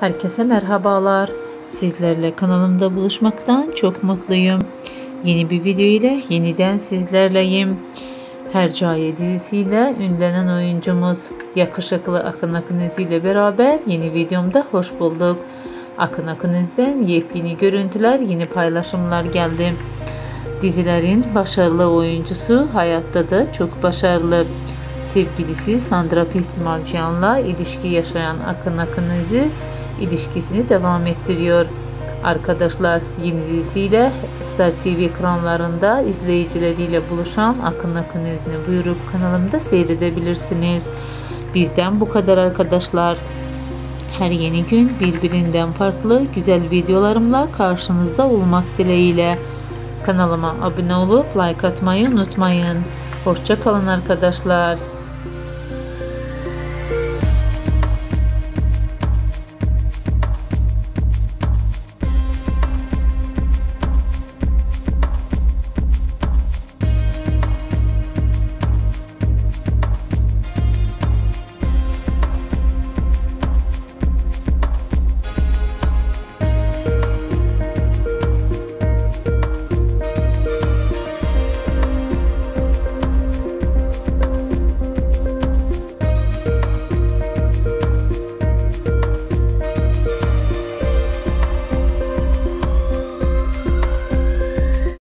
Herkese merhabalar. Sizlerle kanalımda buluşmaktan çok mutluyum. Yeni bir video ile yeniden sizlerleyim. Hercaiye dizisiyle ünlenen oyuncumuz yakışıklı Akın Akınüz ile beraber yeni videomda hoş bulduk. Akın Akınüz'den yepyeni görüntüler, yeni paylaşımlar geldi. Dizilerin başarılı oyuncusu hayatta da çok başarılı. Sevgilisi Sandra Pestimalcian'la ilişki yaşayan Akın Akınüz'ü ilişkisini devam ettiriyor. Arkadaşlar yeni dizisiyle Star TV ekranlarında izleyicileriyle buluşan Akın Akın Özne buyurup kanalımda seyredebilirsiniz. Bizden bu kadar arkadaşlar. Her yeni gün birbirinden farklı güzel videolarımla karşınızda olmak dileğiyle. Kanalıma abone olup like atmayı unutmayın. Hoşça kalın arkadaşlar.